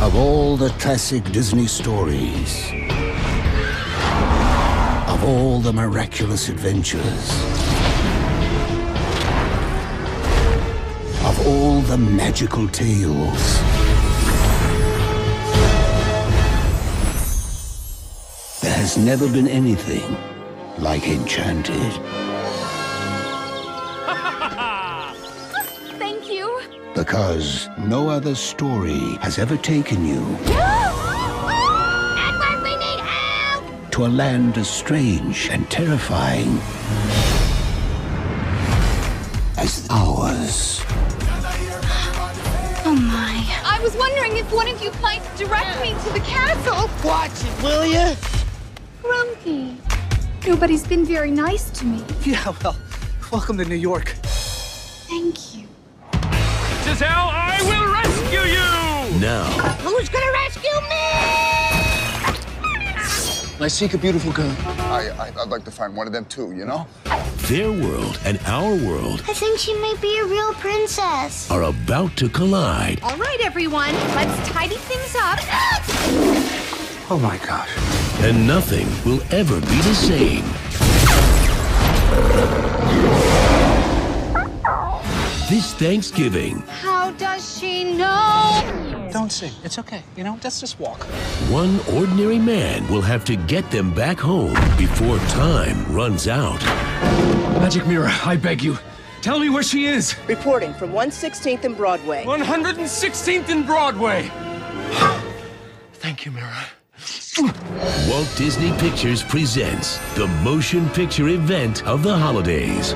Of all the classic Disney stories, of all the miraculous adventures, of all the magical tales, there has never been anything like Enchanted. Because no other story has ever taken you Edward, we need help! to a land as strange and terrifying as ours. Oh my. I was wondering if one of you might direct me to the castle. Watch it, will ya? Grumpy. Nobody's been very nice to me. Yeah, well, welcome to New York. Thank you. Giselle, I will rescue you! Now, Who's gonna rescue me? I seek a beautiful girl. I, I, I'd like to find one of them too, you know? their world and our world I think she might be a real princess. are about to collide. All right, everyone. Let's tidy things up. Oh my gosh. and nothing will ever be the same. This Thanksgiving, How does she know? Don't sing. It's okay. You know, let's just walk. one ordinary man will have to get them back home before time runs out. Magic Mirror, I beg you. Tell me where she is. Reporting from 116th and Broadway. 116th and Broadway. Thank you, Mirror. Walt Disney Pictures presents the motion picture event of the holidays.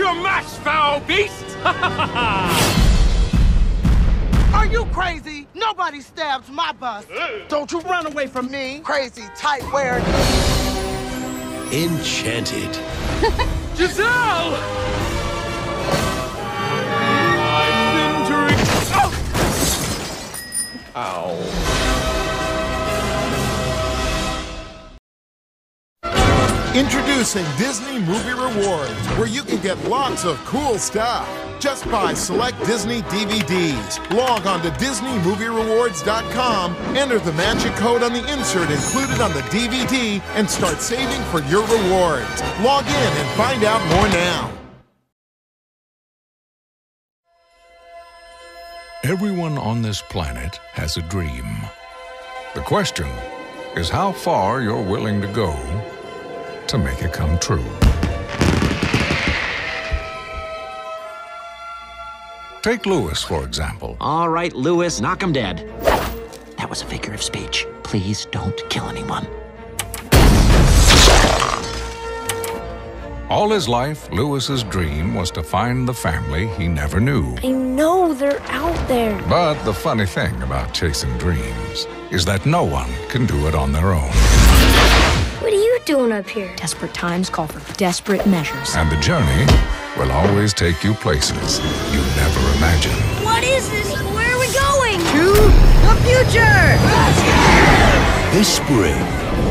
Your match, foul beast! Are you crazy? Nobody stabs my bus. Don't you run away from me, crazy tight wearing. Enchanted. Giselle! I've been drinking. Oh! Ow. Introducing Disney Movie Rewards, where you can get lots of cool stuff. Just buy select Disney DVDs. Log on to DisneyMovieRewards.com, enter the magic code on the insert included on the DVD, and start saving for your rewards. Log in and find out more now. Everyone on this planet has a dream. The question is how far you're willing to go to make it come true. Take Lewis, for example. All right, Lewis, knock him dead. That was a figure of speech. Please don't kill anyone. All his life, Lewis's dream was to find the family he never knew. I know they're out there. But the funny thing about chasing dreams is that no one can do it on their own. What are you doing up here? Desperate times call for desperate measures. And the journey will always take you places you never imagined. What is this? Where are we going? To the future! This spring,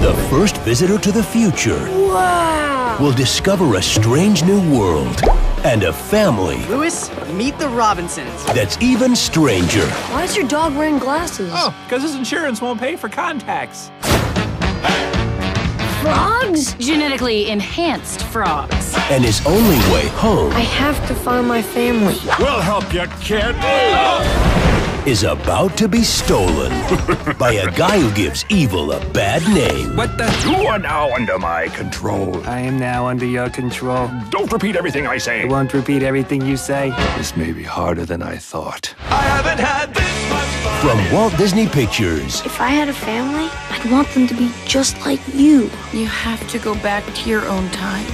the first visitor to the future Wow. will discover a strange new world and a family Lewis, meet the Robinsons. that's even stranger. Why is your dog wearing glasses? Oh, because his insurance won't pay for contacts. Frogs? Genetically enhanced frogs. And his only way home I have to find my family. We'll help you, kid. is about to be stolen by a guy who gives evil a bad name. What the? You are now under my control. I am now under your control. Don't repeat everything I say. I say. won't repeat everything you say. This may be harder than I thought. From Walt Disney Pictures, If I had a family, I'd want them to be just like you. You have to go back to your own time.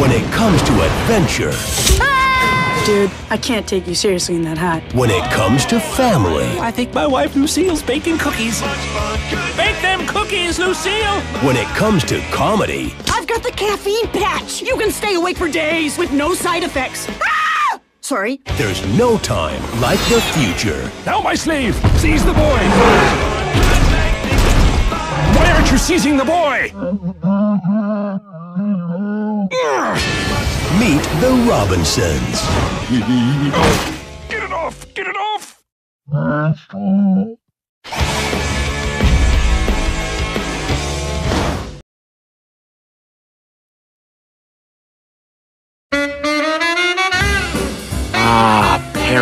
when it comes to adventure, Dude, I can't take you seriously in that hat. when it comes to family, I think my wife Lucille's baking cookies. Bake them cookies, Lucille! when it comes to comedy, I've got the caffeine patch! You can stay awake for days with no side effects. Ah! Sorry. there's no time like the future. Now my slave! Seize the boy! Why aren't you seizing the boy? Meet the Robinsons. Get it off! Get it off!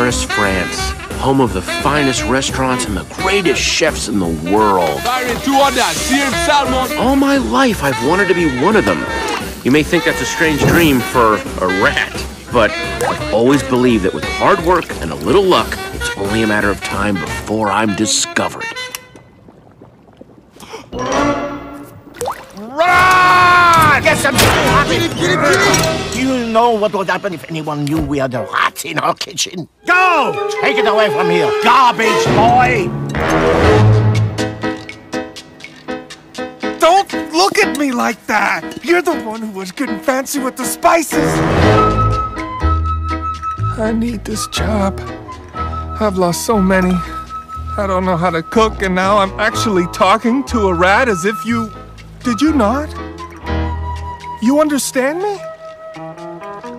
Paris, France. Home of the finest restaurants and the greatest chefs in the world. All my life, I've wanted to be one of them. You may think that's a strange dream for a rat, but I've always believed that with hard work and a little luck, it's only a matter of time before I'm discovered. Run! Get some Do you know what would happen if anyone knew we had a rat in our kitchen? Go! Take it away from here, garbage boy! Don't look at me like that! You're the one who was getting fancy with the spices! I need this job. I've lost so many. I don't know how to cook, and now I'm actually talking to a rat as if you. Did you not? You understand me?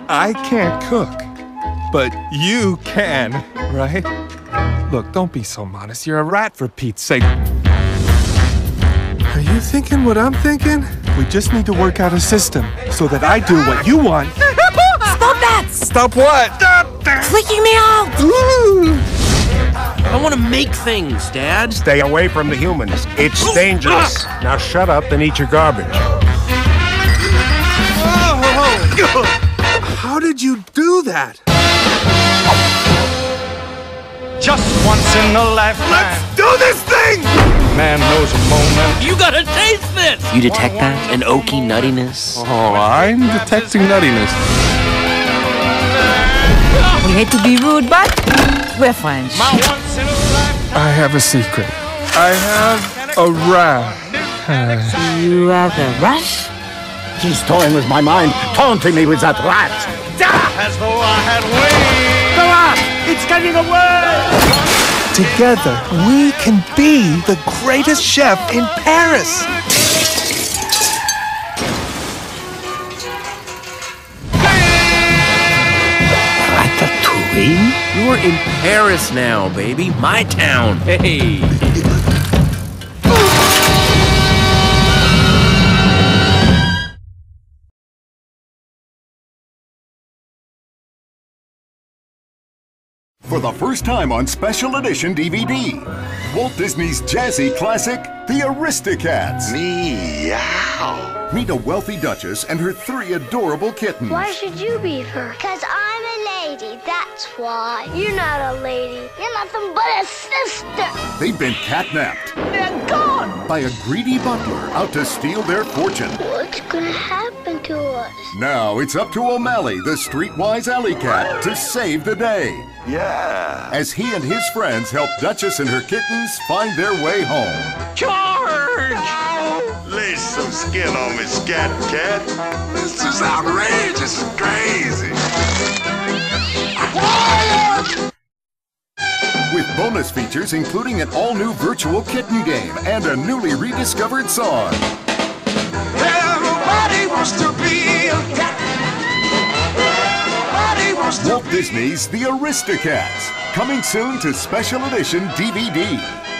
I can't cook, but you can, right? Look, don't be so modest. You're a rat for Pete's sake. Are you thinking what I'm thinking? We just need to work out a system so that I do what you want. Stop that! Stop what? Stop that! Clicking me out! I want to make things, Dad. Stay away from the humans. It's dangerous. Now shut up and eat your garbage. Oh, oh, oh. How did you do that? Just once in a lifetime. Let's do this thing! Man knows a moment. You gotta taste this! You detect that? An oaky nuttiness? Oh, I'm detecting nuttiness. We hate to be rude, but we're friends. I have a secret. I have a rat. You have a rush? He's toying with my mind, taunting me with that rat. As though I had wings. The rat! It's getting away! Together, we can be the greatest chef in Paris. Ratatouille? You're in Paris now, baby. My town. Hey. For the first time on Special Edition DVD, Walt Disney's jazzy classic, The Aristocats. Meow. Meet a wealthy duchess and her three adorable kittens. Why should you be her? Because I'm a lady, that's why. You're not a lady. You're nothing but a sister. They've been catnapped They're gone. by a greedy butler out to steal their fortune. What's gonna happen to us? Now it's up to O'Malley, the streetwise alley cat, to save the day. Yeah. As he and his friends help Duchess and her kittens find their way home. George! Lay some skin on me, scat cat. This is outrageous and crazy. Quiet! With bonus features including an all-new virtual kitten game and a newly rediscovered song. Wants to be a cat. Everybody wants to Walt Disney's The Aristocats, coming soon to special edition DVD.